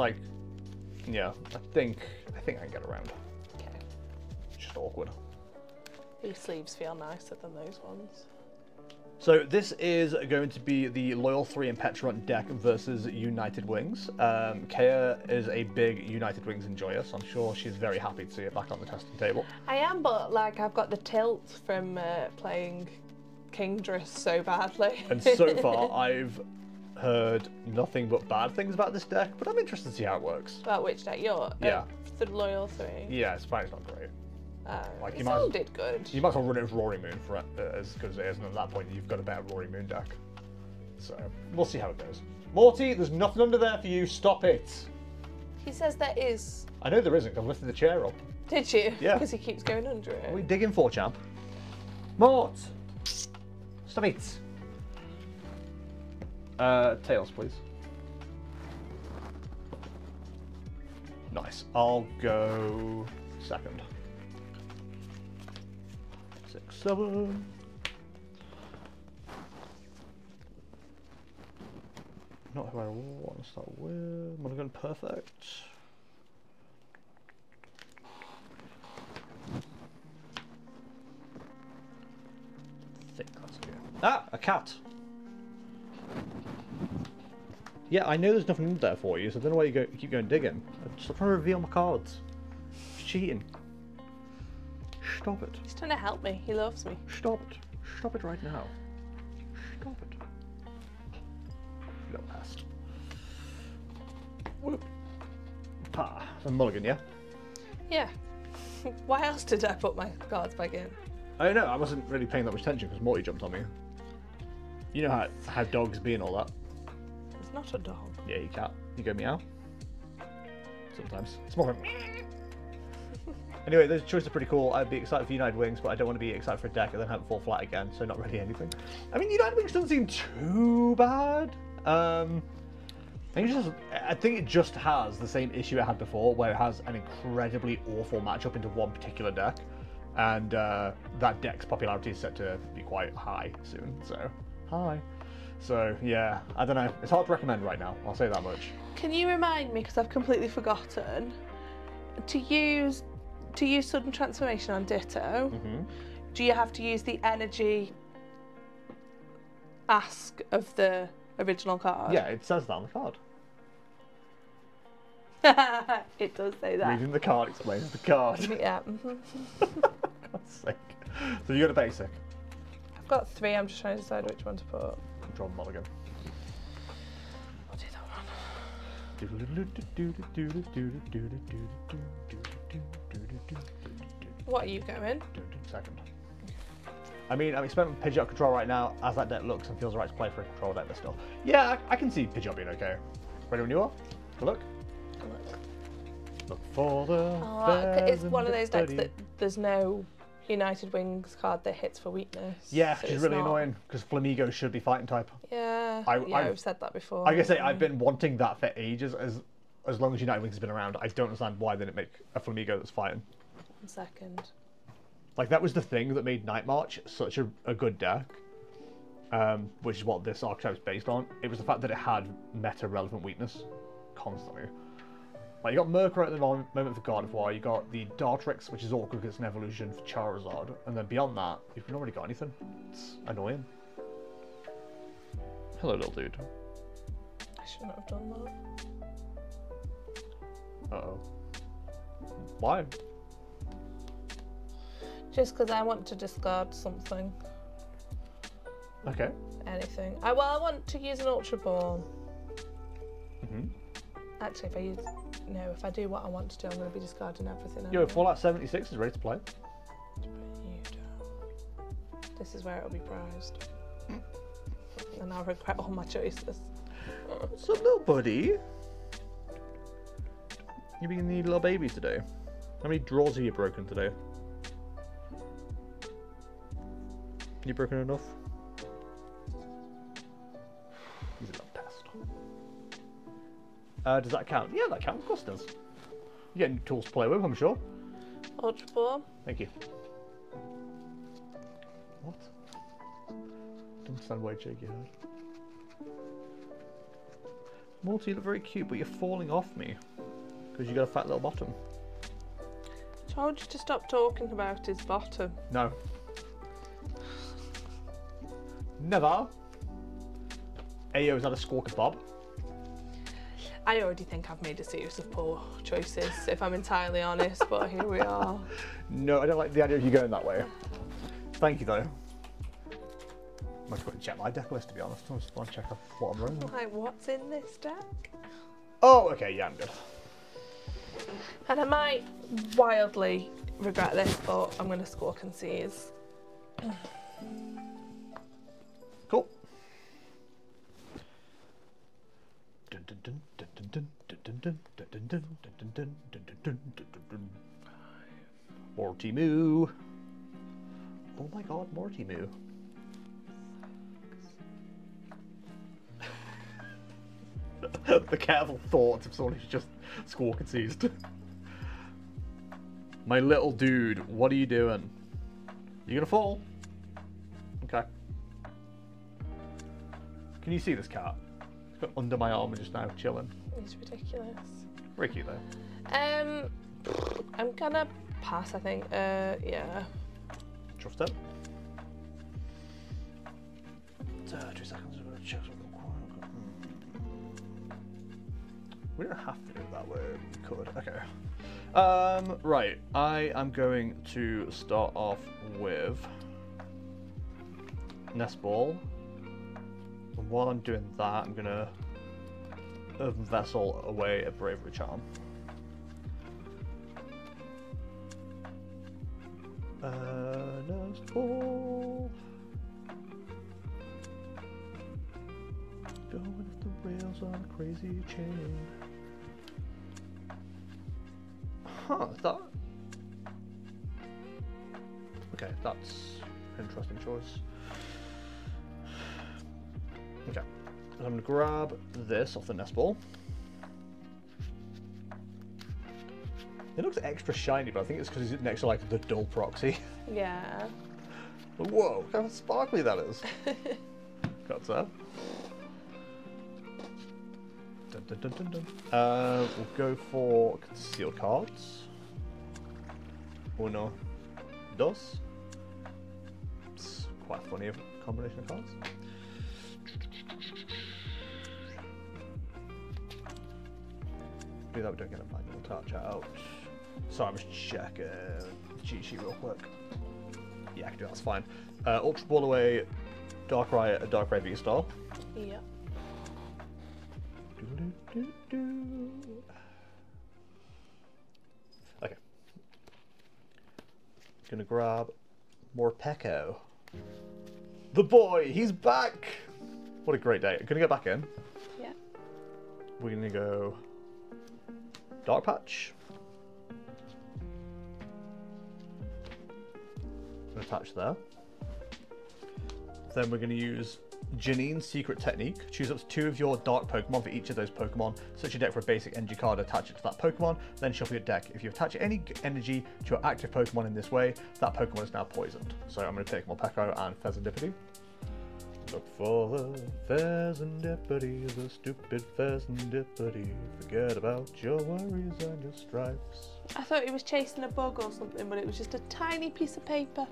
like, yeah, I think I think I can get around. Okay. It's just awkward. These sleeves feel nicer than those ones. So this is going to be the Loyal 3 and Pecharunt deck versus United Wings. Um, Kea is a big United Wings enjoyer, so I'm sure she's very happy to see it back on the testing table. I am, but like I've got the tilt from uh, playing Kingdress so badly. And so far, I've heard nothing but bad things about this deck, but I'm interested to see how it works. About which deck you're? Yeah. the Loyal Three. Yeah, Spider's not great. Uh, Like, you it might sounded good. You might as well run it with Roaring Moon for it, uh, as good as it is, and at that point you've got a better Roaring Moon deck. So, we'll see how it goes. Morty, there's nothing under there for you, stop it! He says there is. I know there isn't, I've lifted the chair up. Did you? Yeah. Because he keeps going under it. Are we digging for, champ? Mort! Stop it! Uh, tails, please. Nice. I'll go second. Six, seven. Not who I want to start with. Mulligan perfect. think that's good. Ah, a cat. Yeah, I know there's nothing in there for you, so I don't know why you go, keep going digging. Stop trying to reveal my cards. It's cheating. Stop it. He's trying to help me. He loves me. Stop it. Stop it right now. Stop it. Little pest. Whoop. Ah, so mulligan, yeah? Yeah. Why else did I put my cards back in? I don't know, I wasn't really paying that much attention because Morty jumped on me. You know how, how dogs be and all that. It's not a dog. Yeah, you cat. You go meow. Sometimes. It's more like Anyway, those choices are pretty cool. I'd be excited for United Wings, but I don't want to be excited for a deck and then have it fall flat again, so not really anything. I mean, United Wings doesn't seem too bad. Um, I think, it just, I think it just has the same issue it had before, where it has an incredibly awful matchup into one particular deck, and uh, that deck's popularity is set to be quite high soon. So, hi. So yeah, I don't know. It's hard to recommend right now. I'll say that much. Can you remind me, because I've completely forgotten, to use to use sudden transformation on Ditto? hmm Do you have to use the energy ask of the original card? Yeah, it says that on the card. it does say that. Reading the card explains the card. Yeah. mhm. God's sake. So you got a basic. I've got three. I'm just trying to decide which one to put. Control mulligan. I'll do that one. What are you going? Second. I mean, I'm experimenting with Pidgeot control right now, as that deck looks and feels right to play for a control deck, but still. Yeah, I, I can see Pidgeot being okay. Ready when you are? To look. Look for the. Oh, it's one of those decks that there's no United Wings card that hits for weakness. Yeah, so which is it's really not- annoying because Flamigo should be fighting type. Yeah, I- yeah, I've- I've said that before. I guess say I've been wanting that for ages. As as long as United Wings has been around, I don't understand why they didn't make a Flamigo that's fighting. One second. Like that was the thing that made Night March such a, a good deck, um, which is what this archetype is based on. It was the fact that it had meta relevant weakness constantly. Like you got Murkrow at the mo- moment for Gardevoir, you got the Dartrix, which is awkward because it's an evolution for Charizard, and then beyond that, you've not really got anything. It's annoying. Hello, little dude. I shouldn't have done that. Uh oh. Why? Just because I want to discard something, Okay. anything. I well, I want to use an Ultra Ball. hmm Actually, if I use no, if I do what I want to do, I'm going to be discarding everything. Yo. Fallout 76 is ready to play. This is where it'll be prized, and I'll regret all my choices. So, little buddy, you being the little baby today. How many drawers have you broken today? You broken enough? Uh, does that count? Yeah, that counts. Of course it does. You get new tools to play with, I'm sure. Ultra Ball. Thank you. What? Don't understand why you your. Morty, you look very cute, but you're falling off me. Because you got a fat little bottom. I Told you to stop talking about his bottom. No. Never. Ayo, is that a squawk of Bob? I already think I've made a series of poor choices, if I'm entirely honest, but here we are. No, I don't like the idea of you going that way. Thank you, though. I'm just going to check my deck list, to be honest. I just want to check off what I'm running. Like, what's in this deck? Oh, okay, yeah, I'm good. And I might wildly regret this, but I'm going to squawk and seize. Cool. Dun, dun, dun, Morty Moo. Oh my god, Morty Moo. the careful thoughts of someone who's just squawk and seized. my little dude, what are you doing? You gonna fall? Okay. Can you see this cat? It's got under my arm and just now, chilling. It's ridiculous. Very cute though. Um, I'm gonna pass, I think. Uh, yeah. Trust it. Uh, two seconds. I'm gonna check something real quick. Hmm. We don't have to do it that way. We could. Okay. Um, right. I am going to start off with nest ball. And while I'm doing that, I'm gonna uh, vessel away a bravery charm. Uh, nest ball. Going off the rails on a crazy chain. Huh, that? Okay, that's an interesting choice. I'm gonna grab this off the nest ball. It looks extra shiny, but I think it's because it's next to like the dull proxy. Yeah. Whoa, look how sparkly that is. Got that. Dun, dun, dun, dun, dun. Uh, we'll go for concealed cards. Uno, dos. It's quite a funny combination of cards. Do that, we don't get a manual touch out. Sorry, I'm just checking sheet real quick. Yeah, I can do that, that's fine. Uh, Ultra Ball away, Dark Riot, Darkrai VSTAR. Yeah. Okay. Gonna grab Morpeko. The boy, he's back! What a great day. Gonna go back in. Yeah. We're gonna go Dark Patch. Attach there. Then we're going to use Janine's secret technique. Choose up to two of your dark Pokemon for each of those Pokemon. Search your deck for a basic energy card, attach it to that Pokemon, then shuffle your deck. If you attach any energy to your active Pokemon in this way, that Pokemon is now poisoned. So I'm going to take Morpeko and Fezandipiti. Look for the Fezandipiti, the stupid Fezandipiti. Forget about your worries and your strifes. I thought he was chasing a bug or something, but it was just a tiny piece of paper.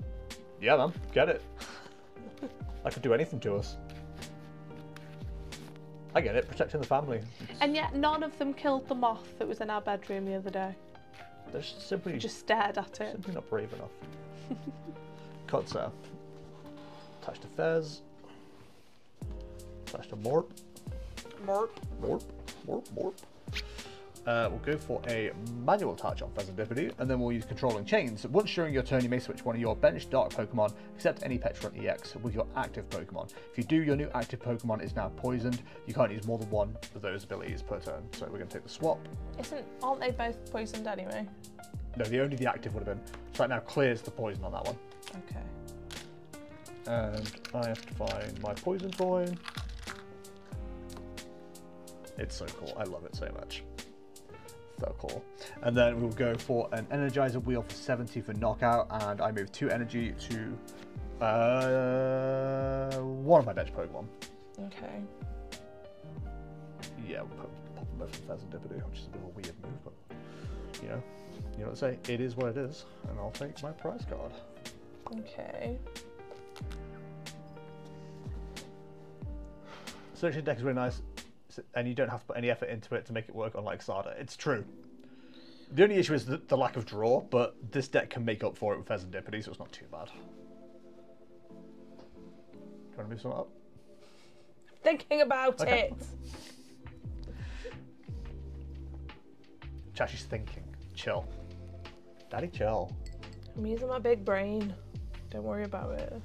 Yeah, man, get it. I could do anything to us. I get it, protecting the family. And yet none of them killed the moth that was in our bedroom the other day. They're just simply, just stared at it. simply not brave enough. Kotsa. Attach to Fez. Attach to Morp. Morp. Morp. Morp. Morp. Uh, we'll go for a manual touch on Fezandipiti, and then we'll use Controlling Chains. Once during your turn, you may switch one of your bench Dark Pokemon, except any Pecharunt EX, with your active Pokemon. If you do, your new active Pokemon is now poisoned. You can't use more than one of those abilities per turn. So we're going to take the swap. Isn't aren't they both poisoned anyway? No, the only the active would have been. So that now clears the poison on that one. Okay. And I have to find my poison coin. It's so cool. I love it so much. So cool. And then we'll go for an Energizer wheel for 70 for knockout, and I move two energy to uh, one of my bench Pokemon. Okay. yeah, we'll put, pop them both in Fezandipiti, which is a bit of a weird move, but you know, you know what I say? It is what it is, and I'll take my prize card. Okay. Searching deck is really nice, and you don't have to put any effort into it to make it work on like Sada. It's true. The only issue is the, the lack of draw, but this deck can make up for it with pheasant Fezandipiti, so it's not too bad. Do you want to move something up? Thinking about Okay. it. Chashi's thinking. Chill. Daddy, chill. I'm using my big brain. Don't worry about it.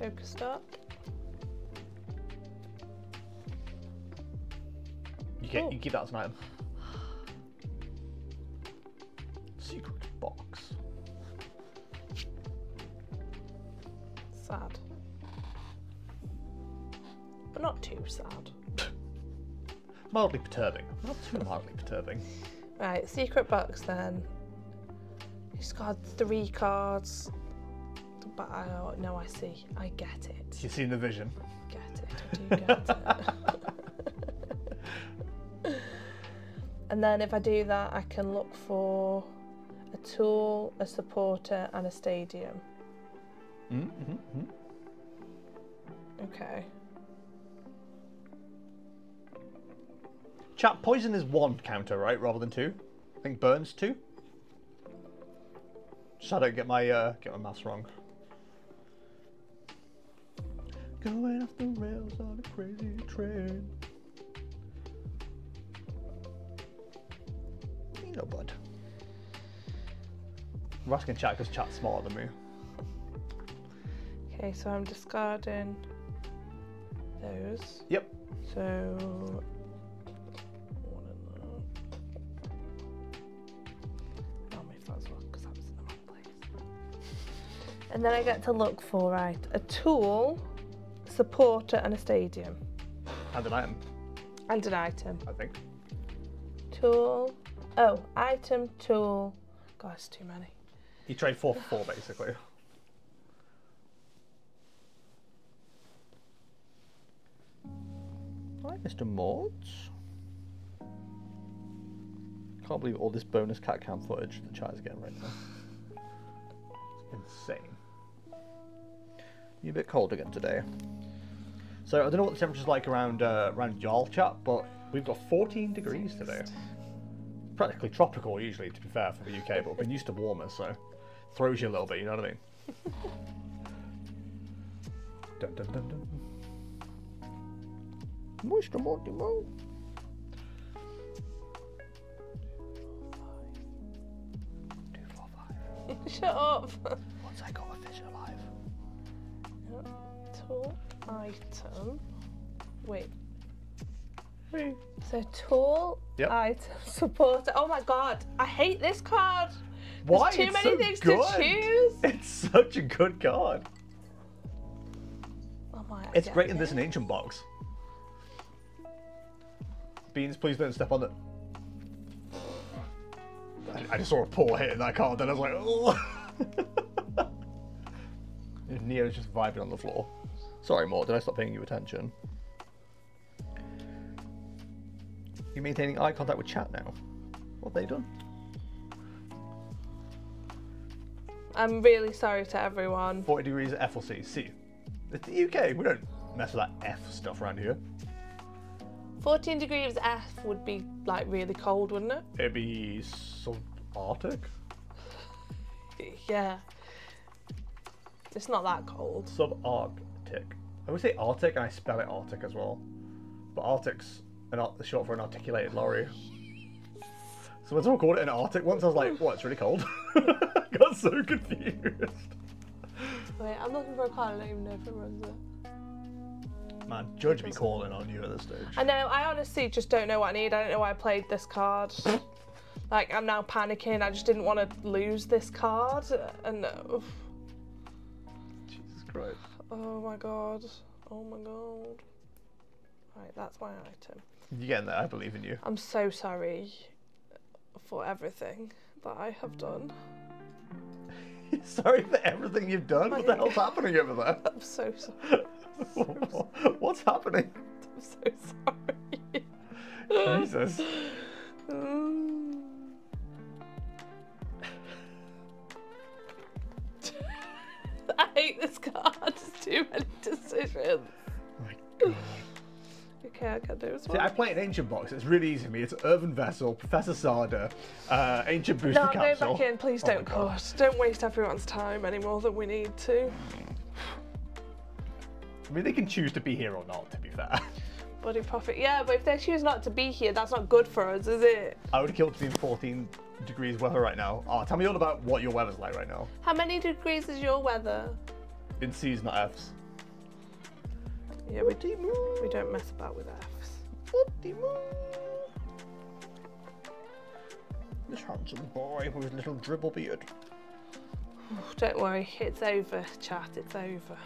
Pokestop. You get Oh. you keep that as an item. Secret box. Sad. But not too sad. Mildly perturbing. Not too mildly perturbing. Right, secret box then. He's got three cards. But I oh, no, I see. I get it. You've seen the vision? Get it. I do get it. and then if I do that, I can look for a tool, a supporter, and a stadium. Mm-hmm. Okay. Chat poison is one counter, right, rather than two. I think burns two. So I don't get my uh, get my maths wrong. Going off the rails on a crazy train. You know, bud. I'm asking chat because chat's smarter than me. Okay, so I'm discarding those. Yep. So one of them. I'll move that as well because that was in the wrong place. And then I get to look for right a tool, supporter, and a stadium, And an item, and an item. I think. Tool. Oh, item, tool. God, it's too many. You trade four for four, basically. Hi, Mr. Mords. Can't believe all this bonus cat cam footage the chat is getting right now. It's insane. You're a bit cold again today. So I don't know what the temperature's like around uh, around y'all chat, but we've got 14 degrees today. Practically tropical usually, to be fair, for the UK, but we've been used to warmer, so throws you a little bit. You know what I mean? dun, dun, dun, dun. Mr. Mortimer. Two, four, five. Shut up. Once I got a fish alive. tool, item. Wait. Hmm. So tool, Yep. item, supporter. Oh my god, I hate this card. Why? There's too It's many so things good. to choose. It's such a good card. Oh my, It's great in this and ancient box. Beans, please don't step on it. I, I just saw a poor hit in that card, and I was like, oh. Neo's just vibing on the floor. Sorry, Mort, did I stop paying you attention? You maintaining eye contact with chat now? What have they done? I'm really sorry to everyone. 40 degrees at F or C. C. It's the UK. We don't mess with that F stuff around here. 14 degrees F would be like really cold, wouldn't it? It'd be subarctic. Yeah. It's not that cold. Subarctic. I would say Arctic, and I spell it Arctic as well. But Arctic's an short for an articulated lorry. So when someone called it an Arctic once, I was like, "What? It's really cold." Got so confused. Wait, I'm looking for a card. I don't even know if it runs it. Man, judge me calling on you at this stage. I know. I honestly just don't know what I need. I don't know why I played this card. like I'm now panicking. I just didn't want to lose this card, and uh, Jesus Christ. Oh my god, oh my god. Right, that's my item. You're getting there. I believe in you. I'm so sorry for everything that I have done. Sorry for everything you've done. What the hell's happening over there? I'm so sorry. What's happening? I'm so sorry. Jesus. Decisions. my god. Okay, I See. I play an ancient box. It's really easy for me. It's Earthen Vessel, Professor Sada, uh, Ancient Booster No, Capsule. back in. Please Oh don't God. cut. Don't waste everyone's time any more than we need to. I mean, they can choose to be here or not, to be fair. Body profit. Yeah, but if they choose not to be here, that's not good for us, is it? I would kill between 14 degrees weather right now. Oh, tell me all about what your weather's like right now. How many degrees is your weather? In C's, not F's. Yeah, we, we don't mess about with Fs. This handsome boy with his little dribble beard. Oh, don't worry, it's over, chat. It's over.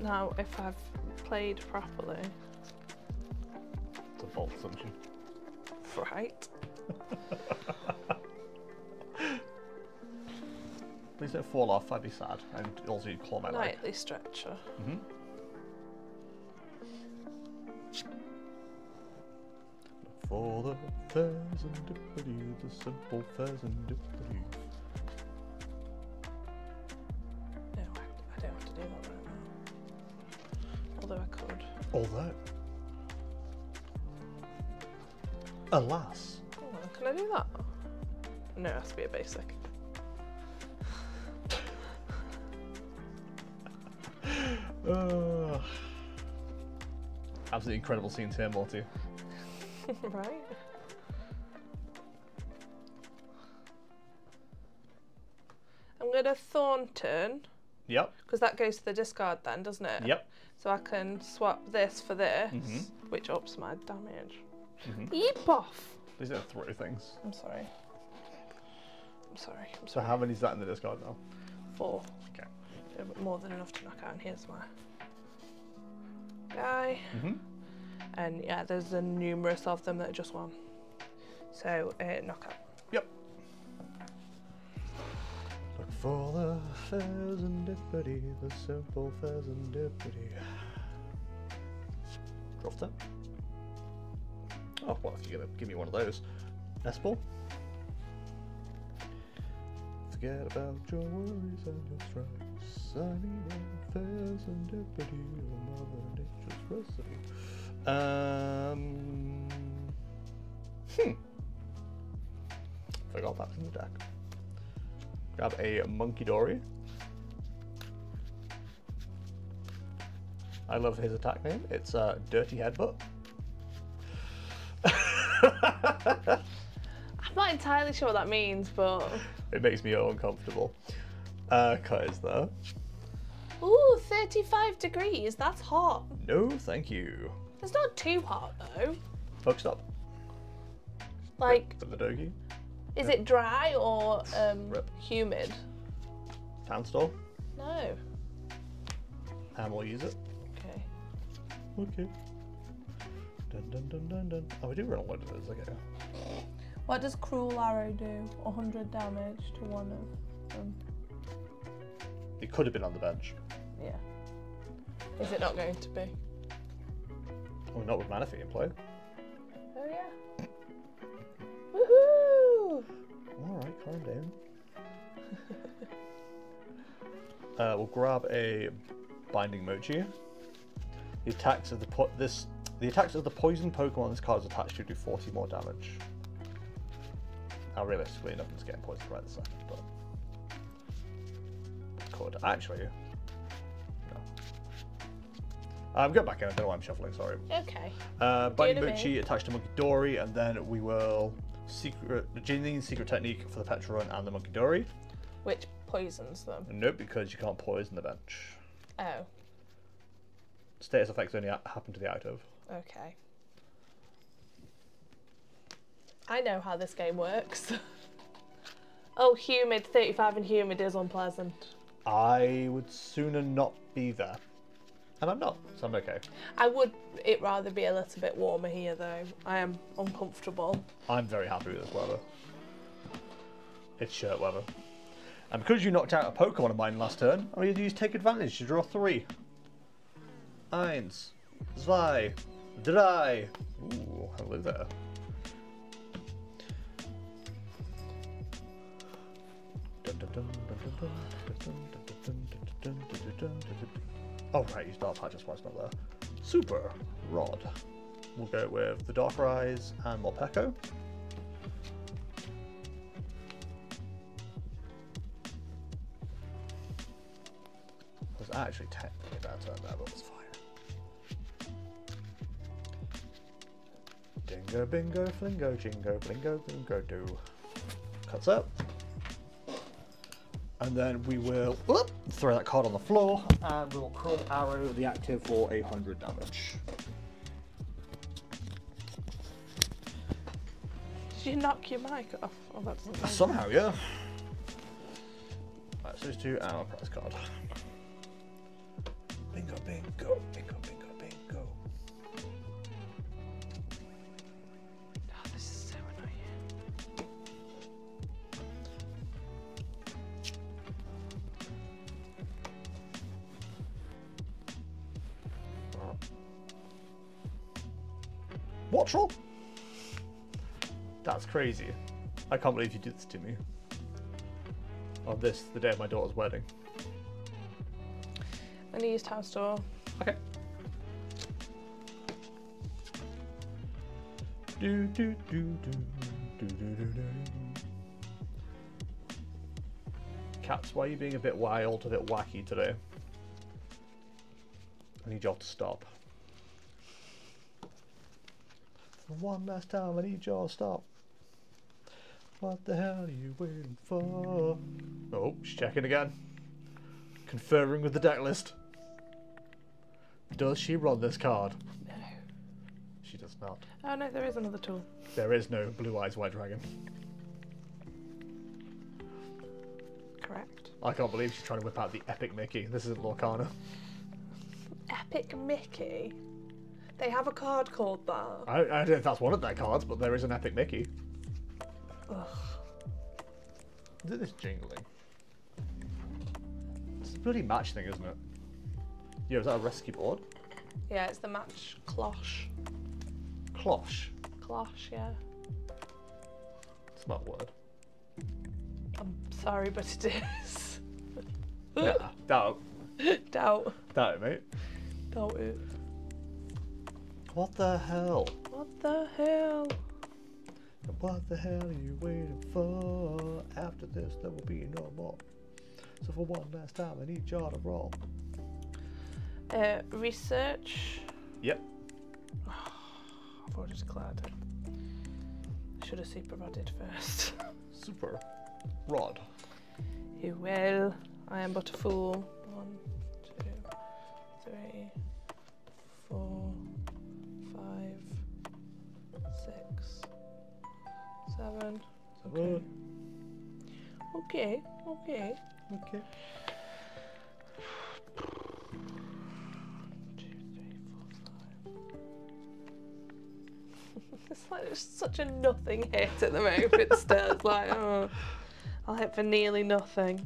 Now, if I've played properly, It's a false assumption. Right? Please don't fall off, I'd be sad. And also you'd claw my leg. Nightly stretcher. hmm For the dippity, the simple fairs alas, Oh, can I do that? No, it has to be a basic. absolutely incredible scenes here, Morty. right? I'm gonna Thorton Yep, because that goes to the discard then, doesn't it? yep. So I can swap this for this, Mhm. which ups my damage. Mhm. Eep off! These don't throw things. I'm sorry. I'm sorry. I'm So sorry. how many's that in the discard now? Four. Okay. Yeah, More than enough to knock out. And here's my guy. Mm-hmm. And yeah, there's a numerous of them that are just one. So uh, knockout. Yep. Look for the fairs and dippity, the simple fairs and dippity. Draw that. Oh, well, if you're gonna give me one of those. S-ball. Forget about your worries and your strife. Sunny and fairs and dippity, oh, Mother Nature's recipe. Um. Hmm. Forgot that's in the deck. Grab a Munkidori. I love his attack name. It's uh, Dirty Headbutt. I'm not entirely sure what that means, but it makes me uncomfortable. Uh, cut is there. ooh, 35 degrees. That's hot. No, thank you. It's not too hot though. Fuck stop. Like, for the doggy. is it dry or um, humid? Town Store. No. And we'll use it. Okay. Okay. Dun dun dun dun dun. Oh, we do run a load of those. Okay. What does Cruel Arrow do? 100 damage to one of them. It could have been on the bench. Yeah. Is it not going to be? Oh, not with Manaphy in play. Oh yeah. Woohoo! All right, calm down. uh, we'll grab a binding mochi. The attacks of the po- this the attacks of the poison Pokemon this card is attached to do 40 more damage. Now, realistically, nothing's getting poisoned right this second, but could actually. No. I'm going back in. I don't know why I'm shuffling. Sorry. Okay. Uh, Binding to attached to Munkidori, and then we will secret Janine's secret technique for the Pecharunt and the Munkidori. Which poisons them. Nope, because you can't poison the bench. Oh, Status effects only happen to the active. Okay. I know how this game works. oh, humid. 35 and humid is unpleasant. I would sooner not be there. and I'm not, so I'm okay. I would it rather be a little bit warmer here though. I am uncomfortable. I'm very happy with this weather. It's shirt weather. And because you knocked out a Pokemon of mine last turn, I'm going to use Take Advantage to draw three. Eins, zwei, drei. Ooh, hello there. Oh right, he's Dark Patch, that's why it's not there. Super Rod. We'll go with the Dark Rise and Morpeko. was actually technically there, but it's fine. Bingo, flingo, jingo, blingo, bingo, do. Cuts up. And then we will whoop, throw that card on the floor, and we'll Cruel Arrow the active for 800 damage. Did you knock your mic off? Oh, Somehow, yeah. Right, so it's to our prize card. Bingo, bingo, bingo. Crazy. I can't believe you did this to me. On this, the day of my daughter's wedding. I'm gonna use Town Store. Okay. Do do do do do do do do. Cats, why are you being a bit wild, a bit wacky today? I need y'all to stop. For one last time, I need y'all to stop. What the hell are you waiting for? Oh, she's checking again. Conferring with the deck list. Does she run this card? No. She does not. Oh no, there is another tool. There is no Blue Eyes White Dragon. Correct. I can't believe she's trying to whip out the epic Mickey. This isn't Lorcana. Epic Mickey. They have a card called that. I, I don't know if that's one of their cards, but there is an epic Mickey. Ugh. Is it this jingling? It's a bloody match thing, isn't it? Yeah, is that a rescue board? Yeah, it's the match cloche. Cloche. Cloche, yeah. It's not a word. I'm sorry, but it is. Yeah, doubt. Doubt. Doubt it, mate. Doubt it. What the hell? What the hell? What the hell are you waiting for? After this, there will be no more. So for one last time, I need y'all to roll. Uh, research. Yep. I've already declared it. Should have super rodded first. Super. Rod. you will. I am but a fool. One, two, three, Okay, okay. Okay. Two, three, four, five. it's like it's such a nothing hit at the moment. still, it's like oh, I'll hit for nearly nothing.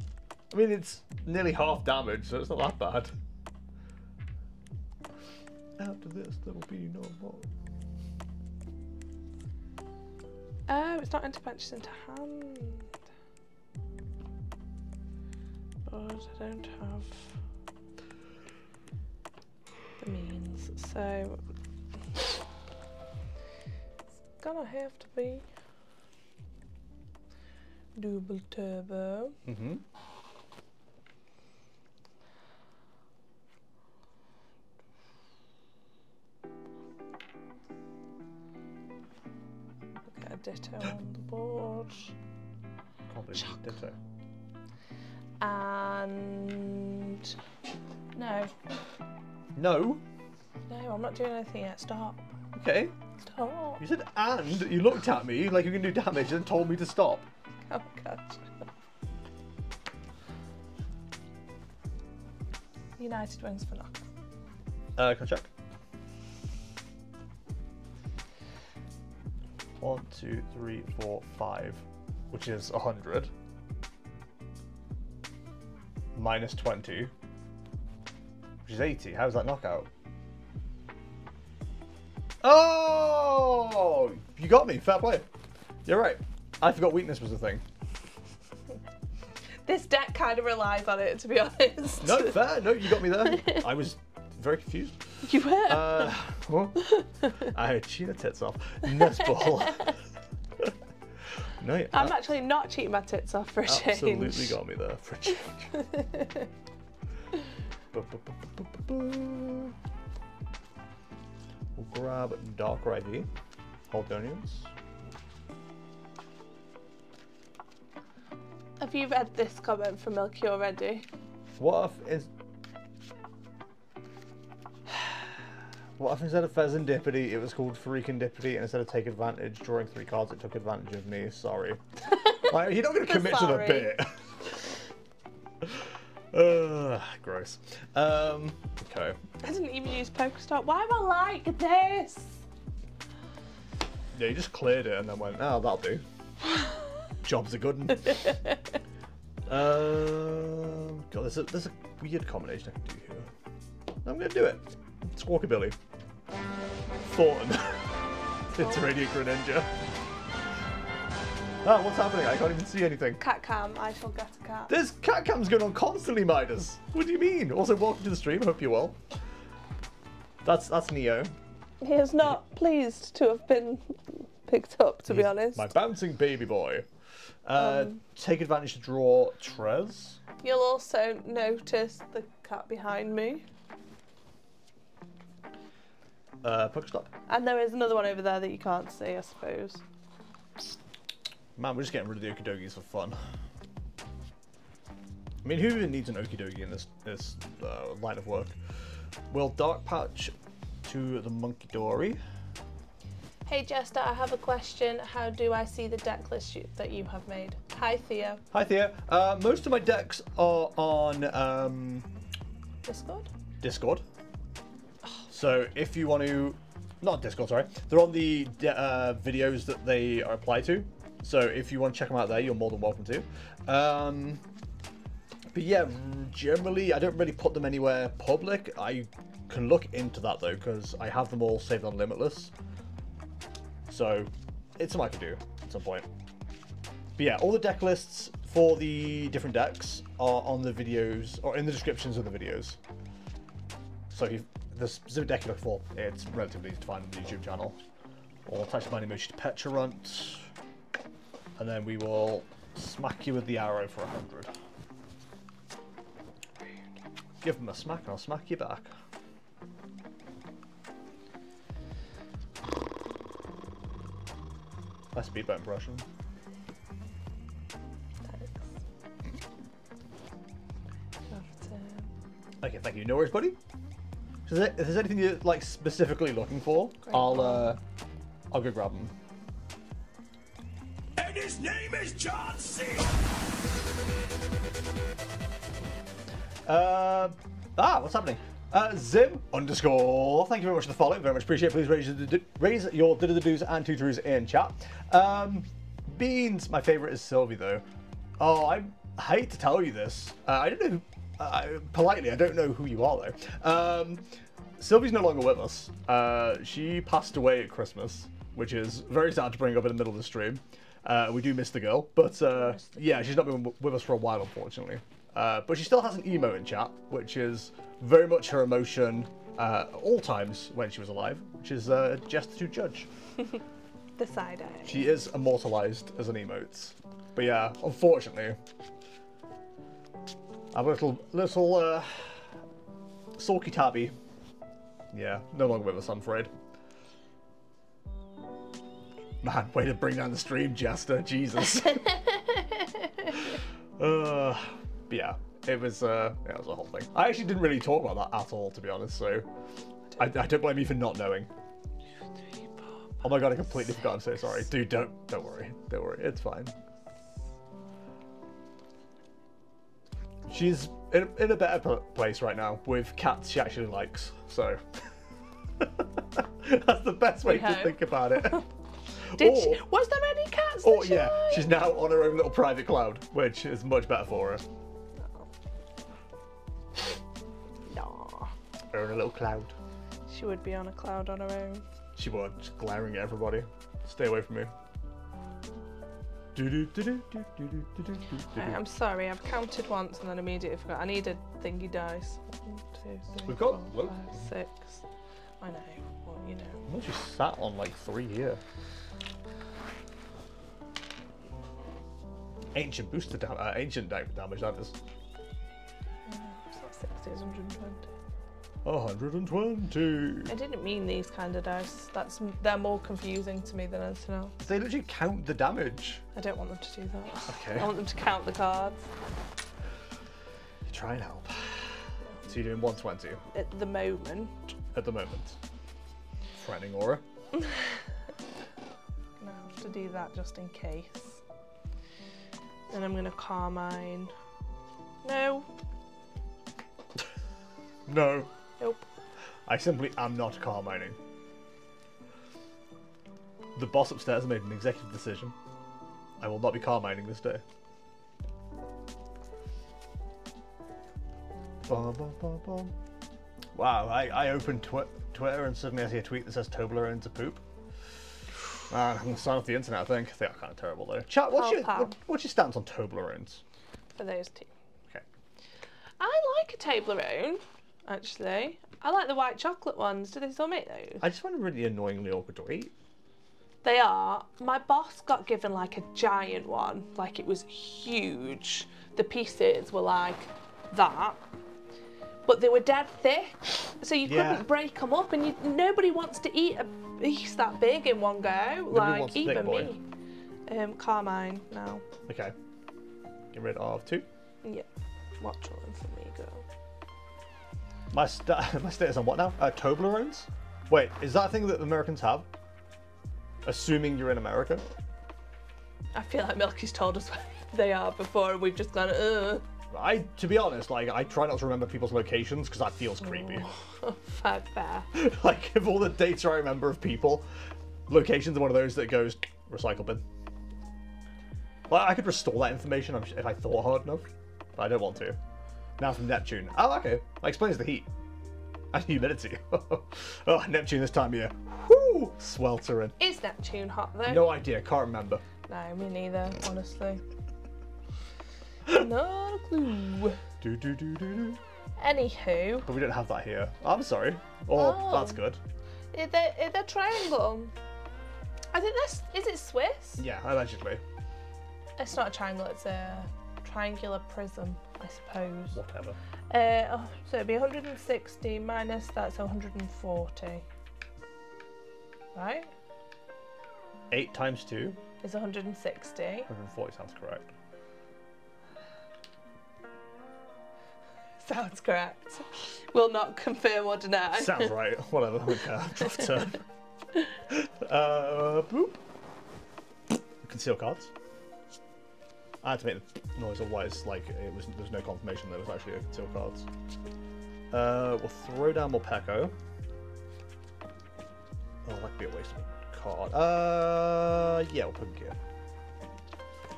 I mean, it's nearly half damage, so it's not that bad. After this, there will be no more. Oh, it's not into purchase into hand. But I don't have the means, so it's gonna have to be double turbo. Mm-hmm. Get ditto on the board. Can't believe you did. And no, No. no, I'm not doing anything yet. Stop. Okay. Stop. You said and. You looked at me like you can do damage and told me to stop. Oh god. United wins for knock. Uh, can I check? One, two, three, four, five, which is 100. Minus 20, which is 80. How's that knockout? Oh! You got me. Fair play. You're right. I forgot weakness was a thing. This deck kind of relies on it, to be honest. No, fair. No, you got me there. I was very confused. You were. Uh, well, I had cheated her tits off. Nutball. no, I'm actually not cheating my tits off for a absolutely change. got me there for a change. We'll grab Dark ID, Holdonians. Have you read this comment from Milky already? What if is What if instead of Fezandipiti it was called Freakindipity and instead of take advantage drawing three cards it took advantage of me? Sorry. like, you're not gonna commit to the bit. Ugh, gross. Um okay. I didn't even use Pokestop. Why am I like this? Yeah, you just cleared it and then went, oh that'll do. Job's a good one. Um God, there's a there's a weird combination I can do here. I'm gonna do it. Squawkabilly. Thorton. it's Radiant Greninja. Ah, what's happening? I can't even see anything. Cat cam, I shall get a cat. This cat cam's going on constantly, Midas. What do you mean? Also, welcome to the stream. I hope you're well. That's that's Neo. He is not pleased to have been picked up, to be honest. My bouncing baby boy. Uh, take advantage to draw Trez. You'll also notice the cat behind me. Uh, Pokestop. And there is another one over there that you can't see, I suppose. Man, we're just getting rid of the Okidogis for fun. I mean, who even needs an Okidogi in this this uh, line of work? Well, Dark Patch to the Munkidori. Hey Jester, I have a question. How do I see the deck list you, that you have made? Hi Theo. Hi Thea. Uh, most of my decks are on um, Discord? Discord. So if you want to, not Discord, sorry, they're on the uh, videos that they are applied to. So if you want to check them out there, you're more than welcome to. Um, but yeah, generally, I don't really put them anywhere public. I can look into that though, because I have them all saved on Limitless. So it's something I can do at some point. But yeah, all the deck lists for the different decks are on the videos or in the descriptions of the videos. So if the specific deck you look for, it's relatively easy to find on the YouTube channel. Or attach my emoji to Pecharunt. And then we will smack you with the arrow for 100. Give them a smack and I'll smack you back. That's bump Russian. Okay, thank you. No worries, buddy. If there's, if there's anything you're like specifically looking for, Great I'll uh, I'll go grab them. And his name is John C. Uh, ah, what's happening? Uh, Zim underscore. Thank you very much for the follow. Very much appreciate. it. Please raise your, raise your do the do's and tutor's in chat. Um, Beans, my favorite is Sylvie though. Oh, I hate to tell you this. Uh, I don't know. Uh, politely, I don't know who you are though. Um, Sylvie's no longer with us. Uh, she passed away at Christmas, which is very sad to bring up in the middle of the stream. Uh, we do miss the girl, but uh, yeah, she's not been with us for a while, unfortunately. Uh, but she still has an emo in chat, which is very much her emotion uh, all times when she was alive, which is uh, just to judge. The side eye. She is immortalized as an emote. But yeah, unfortunately, I'm a little, little, uh, sulky tabby. Yeah, no longer with us, I'm afraid. Man, way to bring down the stream, Jester. Jesus. uh, but yeah, it was, uh, yeah, it was a whole thing. I actually didn't really talk about that at all, to be honest, so I, I don't blame you for not knowing. Oh my god, I completely forgot. I'm so sorry. Dude, don't don't worry. Don't worry. It's fine. She's in, in a better place right now with cats she actually likes. So that's the best way to think about it. Did or, she, was there any cats? Oh yeah, liked? she's now on her own little private cloud, which is much better for her. No. Her own little cloud. She would be on a cloud on her own. She was just glaring at everybody. Stay away from me. I'm sorry, I've counted once and then immediately forgot. I need a thingy dice. One, two, three, We've got four, five, six. I know, well, you know. I just sat on like three here. Ancient booster damage, uh, ancient damage, that is. Mm, it's 60, 120. 120. I didn't mean these kind of dice. That's they're more confusing to me than anything else. They literally count the damage. I don't want them to do that. Okay. I want them to count the cards. You Try and help. So you're doing 120 At the moment, at the moment. Threatening aura. I'm gonna have to do that just in case. Then I'm gonna Carmine. No, No. Nope. I simply am not car mining. The boss upstairs made an executive decision. I will not be car mining this day. Bum, bum, bum. Wow, I, I opened twi- Twitter and suddenly I see a tweet that says Toblerone's a poop. Man, I'm gonna sign off the internet, I think. They are kind of terrible though. Chat, what's Pow, your pow. what, what's your stance on Toblerones? For those two. Okay. I like a Toblerone, actually. I like the white chocolate ones. Do they still make those? I just find them really annoyingly awkward to eat. They are. My boss got given like a giant one, like it was huge. The pieces were like that, but they were dead thick, so you Yeah. couldn't break them up, and you, nobody wants to eat a piece that big in one go. like wants a thick even me. Um, Carmine now. Okay. Get rid of two. Yeah, watch all for me. My sta- my status on what now? Uh, Toblerones? Wait, is that a thing that Americans have? Assuming you're in America? I feel like Milky's told us what they are before, and we've just gone, ugh. I, to be honest, like I try not to remember people's locations because that feels creepy. Fair, fair. like if all the dates I remember of people, locations are one of those that goes recycle bin. Well, I could restore that information if I thought hard enough, but I don't want to. Now from Neptune. Oh, okay. That explains the heat and humidity. oh, Neptune this time of year. Whoo! Sweltering. Is Neptune hot though? No idea. Can't remember. No, me neither, honestly. Not a clue. Do do do do do. Anywho, But we don't have that here. Oh, I'm sorry. Or Oh. that's good. is there triangle? I think that's, is it Swiss? Yeah, allegedly. It's not a triangle, it's a triangular prism, I suppose. Whatever. Uh, oh, so it'd be 160 minus that's 140. Right? Eight times two. Is 160. 140 sounds correct. Sounds correct. Will not confirm or deny. Sounds right. Whatever. Okay, draft turn. Uh, boop. Conceal cards. I had to make the noise, otherwise, like it was. There was no confirmation that it was actually a conceal cards. Uh, we'll throw down more Pecco. Oh, that could be a waste of card. Uh, yeah, we'll put him here.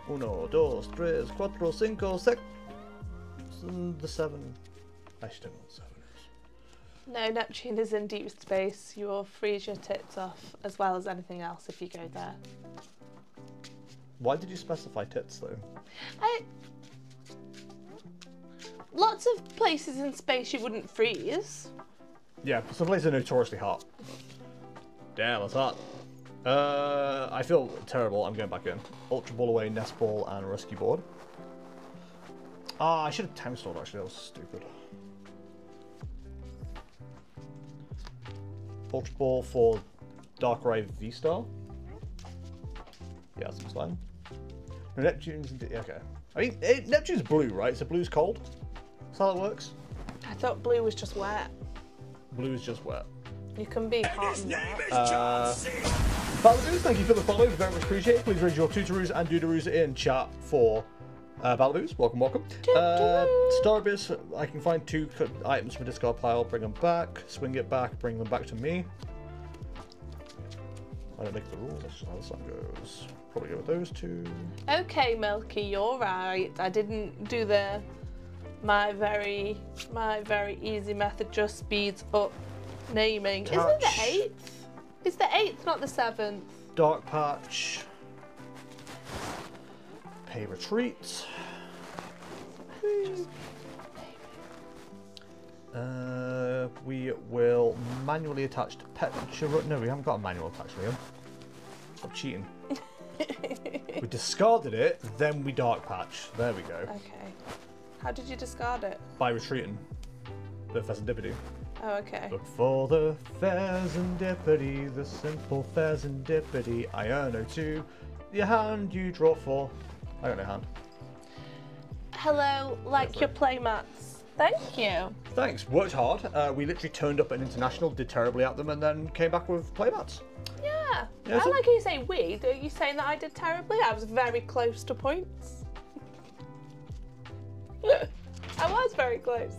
Uno, dos, tres, cuatro, cinco, sex. The seven. I still want seven. No, Neptune is in deep space. You will freeze your tits off as well as anything else if you go there. Why did you specify tits though? I... Lots of places in space you wouldn't freeze. Yeah, some places are notoriously hot. Damn, that's hot. Uh, I feel terrible. I'm going back in. Ultra Ball away, Nest Ball, and Rescue Board. Ah, I should have time stored actually. That was stupid. Ultra Ball for Darkrai VSTAR. Yeah, that's fine. No, Neptune's okay. I mean, eh, Neptune's blue, right? So blue's cold. That's how it works. I thought blue was just wet. Blue is just wet. You can be hot His and wet. Uh, John C. Balloons, thank you for the follow. Very much appreciated. Please raise your tutoros and duderoos in chat for Uh, Balaboo's, welcome, welcome. Uh, Star Abyss, I can find two items from a discard pile, bring them back, swing it back, bring them back to me. I don't make the rules, that's just how the song goes. Probably go with those two. Okay, Milky, you're right. I didn't do the my very my very easy method just speeds up naming. Isn't it the eighth? Is the eighth not the seventh? Dark Patch. Pay retreat. Uh, we will manually attach to Petra. No, we haven't got a manual attach, Liam. Stop cheating. we discarded it, then we dark patch. There we go. Okay. How did you discard it? By retreating. The Fezandipiti. Oh, okay. Look for the Fezandipiti, the simple Fezandipiti. I earn no two. Your hand you draw four. I got no hand. Hello, like your playmats. Thank you. Thanks, worked hard. Uh, we literally turned up at an international, did terribly at them, and then came back with playmats. Yeah. Yeah, I so- like how you say we. Are you saying that I did terribly? I was very close to points. I was very close.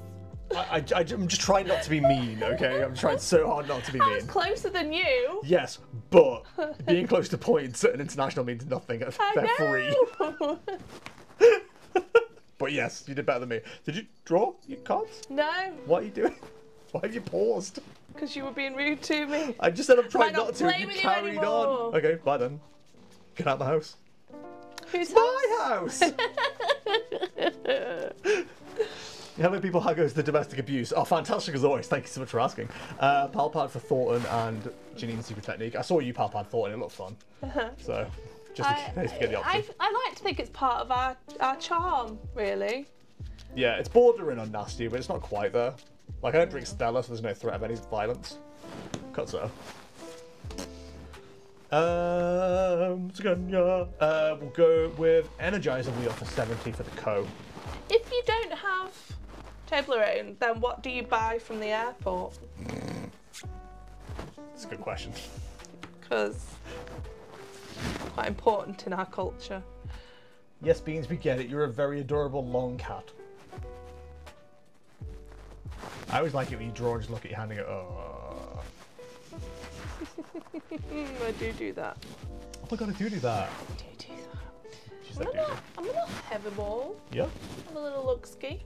I, I, am just trying not to be mean, okay? I'm trying so hard not to be mean. I was closer than you. Yes, but being close to points at an international means nothing. They're I free. But yes, you did better than me. Did you draw your cards? no, What are you doing? Why have you paused? because you were being rude to me. I just said I'm trying not not to. You with you carried on. Okay, bye then. Get out of the house. Who's My house. Hello, people. How goes the domestic abuse? Oh, fantastic as always. Thank you so much for asking. Uh, Pal Pad for Thorton and Janine's Secret Technique. I saw you Palpad Thorton. It looked fun. So, just in I, case we get the option. I like to think it's part of our, our charm, really. Yeah, it's bordering on nasty, but it's not quite there. Like, I don't drink Stella, so there's no threat of any violence. Cut so. Um, Uh, we'll go with Energizer Wheel for 70 for the Co. If you don't have Toblerone, then what do you buy from the airport? It's a good question. Because quite important in our culture. Yes, Beans, we get it. You're a very adorable long cat. I always like it when you draw and just look at your hand and go, oh. I do do that. Oh my god, I do do that. I do do that. She's I'm a little, I'm a little heavy ball. yeah. I'm a little lugsky.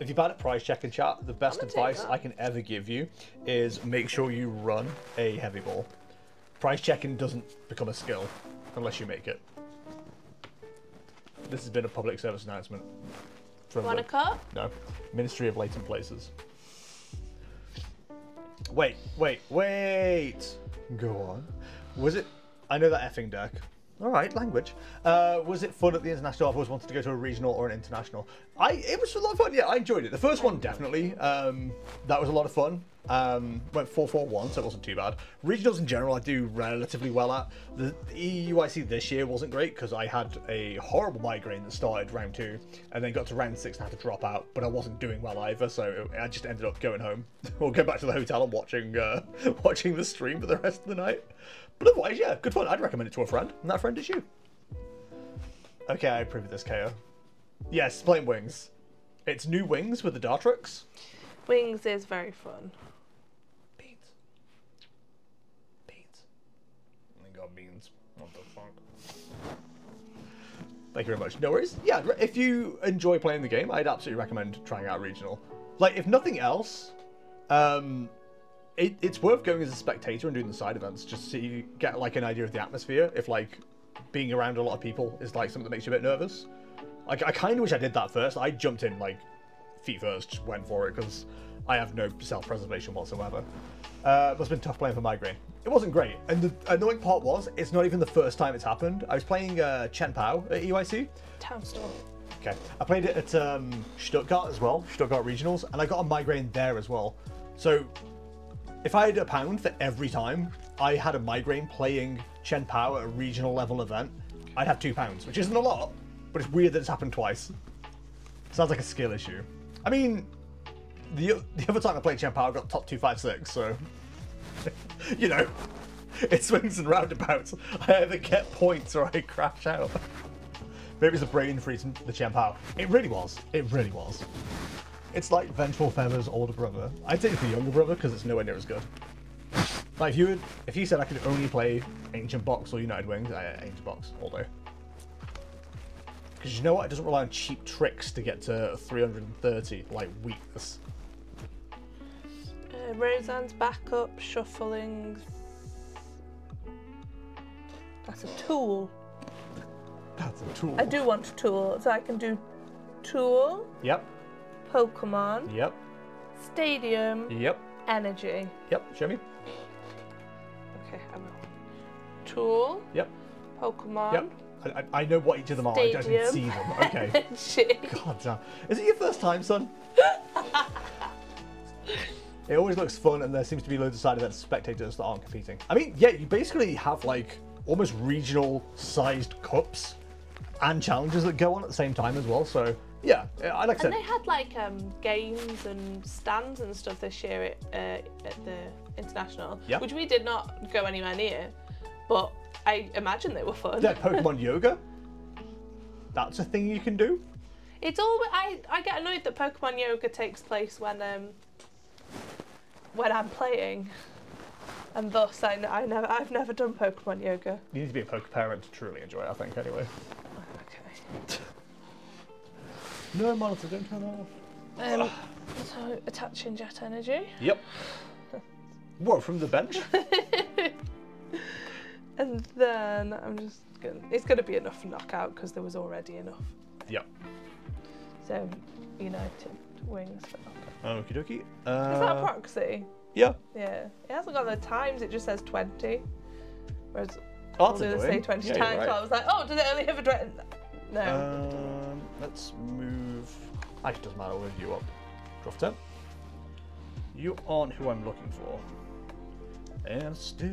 If you're bad at price checking chat, the best advice. I can ever give you is make sure you run a heavy ball. Price checking doesn't become a skill unless you make it. This has been a public service announcement from Want a cup? no Ministry of Latent Places. Wait, wait, wait. Go on. Was it? I know that effing deck. All right, language. Uh, was it fun at the international? I've always wanted to go to a regional or an international. I it was a lot of fun. Yeah, I enjoyed it. The first one definitely. Um, that was a lot of fun. Um, went four four one, so it wasn't too bad. Regionals in general, I do relatively well at. The, EUIC this year wasn't great because I had a horrible migraine that started round two, and then got to round six and had to drop out. But I wasn't doing well either, so I just ended up going home or going back to the hotel and watching uh, watching the stream for the rest of the night. But otherwise, yeah, good fun. I'd recommend it to a friend, and that friend is you. Okay, I approve of this, KO. Yes, playing wings. It's new wings with the Dartrix. Wings is very fun. Beans. Beans. My god, beans. What the fuck? Thank you very much. No worries. Yeah, if you enjoy playing the game, I'd absolutely recommend trying out regional. Like, if nothing else, um, it, it's worth going as a spectator and doing the side events just so you get like an idea of the atmosphere. If like being around a lot of people is like something that makes you a bit nervous. Like, I kind of wish I did that first. I jumped in like feet first, just went for it because I have no self-preservation whatsoever. Uh, have been tough playing for migraine. It wasn't great, and the annoying part was it's not even the first time it's happened. I was playing uh, Chien-Pao at EYC. Town store. Okay, I played it at um, Stuttgart as well, Stuttgart regionals, and I got a migraine there as well. So if I had a pound for every time I had a migraine playing Chien-Pao at a regional level event, I'd have two pounds, which isn't a lot, but it's weird that it's happened twice. Sounds like a skill issue. I mean, the the other time I played Chien-Pao, I got top two five six, so you know, it swings and roundabouts. I either get points or I crash out. Maybe it's a brain freeze the Chien-Pao. It really was. It really was. It's like Vengeful Feather's older brother. I'd say it's the younger brother because it's nowhere near as good. Like if you would, if you said I could only play Ancient Box or United Wings, I Ancient Box all day. Because you know what? It doesn't rely on cheap tricks to get to 330, like weakness. Uh, Roseanne's backup, shuffling. That's a tool. That's a tool. I do want a tool, so I can do tool, Yep, Pokemon, yep, stadium, yep, energy. yep. Show me. Okay, I will. Tool, Yep, Pokemon, yep. I, I, know what each of them are. I didn't see them. Okay. energy. God damn. Is it your first time, son? it always looks fun, and there seems to be loads of side events spectators that aren't competing. I mean, yeah, you basically have like almost regional sized cups and challenges that go on at the same time as well. So, yeah, I like And said. they had like um, games and stands and stuff this year at, uh, at the international, which we did not go anywhere near, but I imagine they were fun. Yeah, Pokemon Yoga. That's a thing you can do. It's all I I get annoyed that Pokemon Yoga takes place when um when I'm playing, and thus I, I never I've never done Pokemon Yoga. You need to be a poke parent to truly enjoy it, I think, anyway. Okay. No monitor, don't turn that off. Um, so attaching jet energy, Yep. What, from the bench? and then I'm just gonna it's gonna be enough knockout because there was already enough. yep. So United wings for knockout. Okie dokie. Is that a proxy? yeah. Yeah. It hasn't got the times. It just says twenty. Whereas Oh, all that's the others say twenty Yeah, times. right. So I was like, oh, does it only have a dre- No. Um, let's move. Actually, doesn't matter. We'll move you up. 10. You aren't who I'm looking for. And still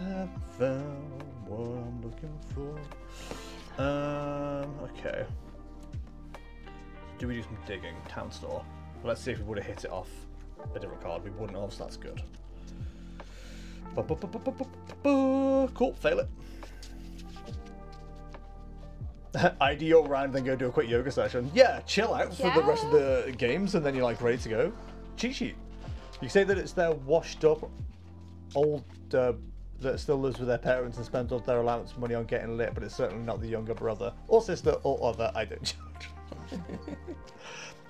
haven't found what I'm looking for. Um, okay. Do we do some digging? Town store. Let's see if we would have hit it off a different card. We wouldn't have, so that's good. Cool, fail it. ID your round, then go do a quick yoga session. Yeah, chill out for the rest of the games, and then you're like ready to go. Cheat sheet. You say that it's their washed up old uh, that still lives with their parents and spends all their allowance money on getting lit, but it's certainly not the younger brother or sister or other. I don't judge.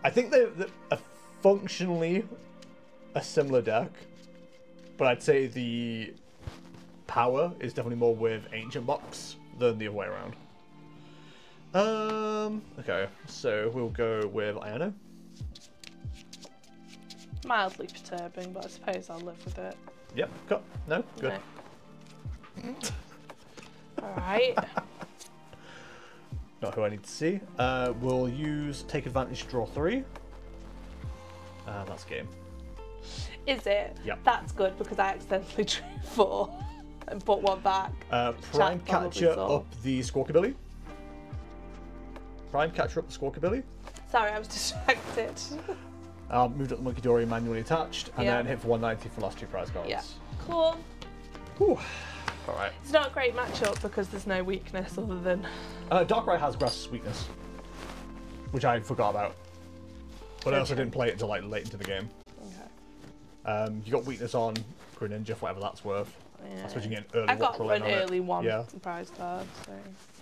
I think they're, they're functionally a similar deck, but I'd say the power is definitely more with Ancient Box than the other way around. Um. Okay, so we'll go with Iono. Mildly perturbing, but I suppose I'll live with it. Yep. Cut. No. Good. No. All right. Not who I need to see. Uh, we'll use take advantage draw three. Uh, that's game. Is it? Yep. That's good because I accidentally drew four and put one back. Uh, prime catcher up the Squawkabilly. Prime catcher up the Squawkabilly. Sorry, I was distracted. Uh, moved up the Munkidori manually attached, and Yeah. then hit for 190 for last two prize cards. yeah. Cool. All right. It's not a great matchup because there's no weakness other than Uh, Darkrai has Grass weakness, which I forgot about. But I also didn't play it until like late into the game. Okay. Um, you got weakness on Greninja for whatever that's worth. I suppose you can get an early I got an on early one Yeah. prize card. So.